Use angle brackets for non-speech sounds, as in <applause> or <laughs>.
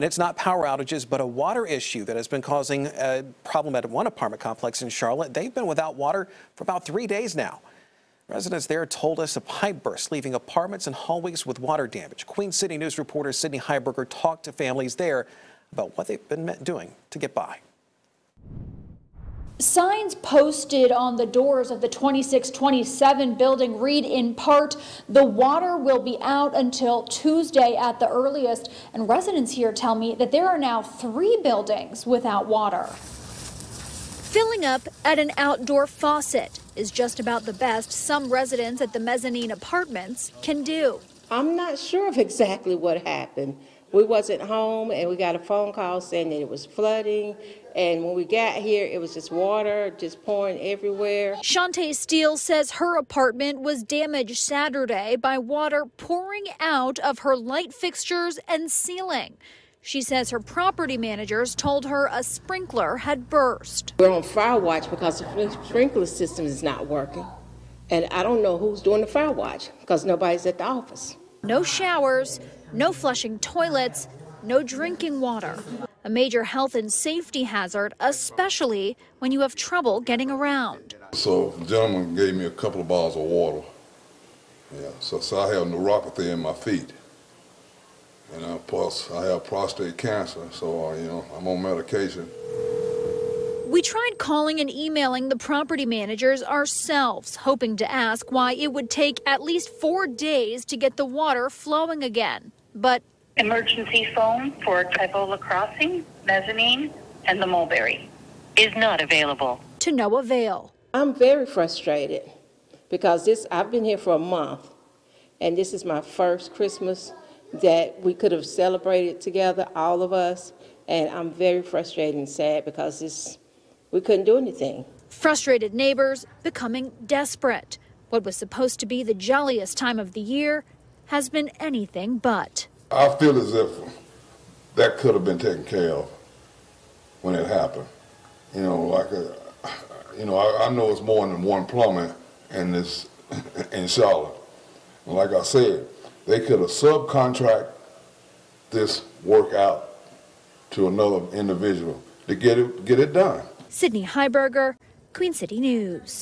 And It's not power outages, but a water issue that has been causing a problem at one apartment complex in Charlotte. They've been without water for about three days now. Residents there told us a pipe burst, leaving apartments and hallways with water damage. Queen City News reporter Sydney Heiberger talked to families there about what they've been doing to get by. Signs posted on the doors of the 2627 building read in part, the water will be out until Tuesday at the earliest. And residents here tell me that there are now three buildings without water. Filling up at an outdoor faucet is just about the best some residents at the mezzanine apartments can do. I'm not sure of exactly what happened. We wasn't home and we got a phone call saying that it was flooding. And when we got here, it was just water just pouring everywhere. Shantae Steele says her apartment was damaged Saturday by water pouring out of her light fixtures and ceiling. She says her property managers told her a sprinkler had burst. We're on fire watch because the sprinkler system is not working. And I don't know who's doing the fire watch because nobody's at the office. No showers, no flushing toilets, no drinking water. A major health and safety hazard, especially when you have trouble getting around. So the gentleman gave me a couple of bottles of water. Yeah, so, so I have neuropathy in my feet. And plus I have prostate cancer, so uh, you know I'm on medication. We tried calling and emailing the property managers ourselves, hoping to ask why it would take at least four days to get the water flowing again. But emergency phone for Tyvola Crossing, Mezzanine, and the Mulberry is not available. To no avail. I'm very frustrated because this I've been here for a month, and this is my first Christmas that we could have celebrated together, all of us. And I'm very frustrated and sad because this, we couldn't do anything. Frustrated neighbors becoming desperate. What was supposed to be the jolliest time of the year has been anything but. I feel as if that could have been taken care of when it happened. You know, like a, you know, I, I know it's more than one plumber in this <laughs> in Charlotte. And like I said, they could have subcontract this work out to another individual to get it get it done. Sydney Heiberger, Queen City News.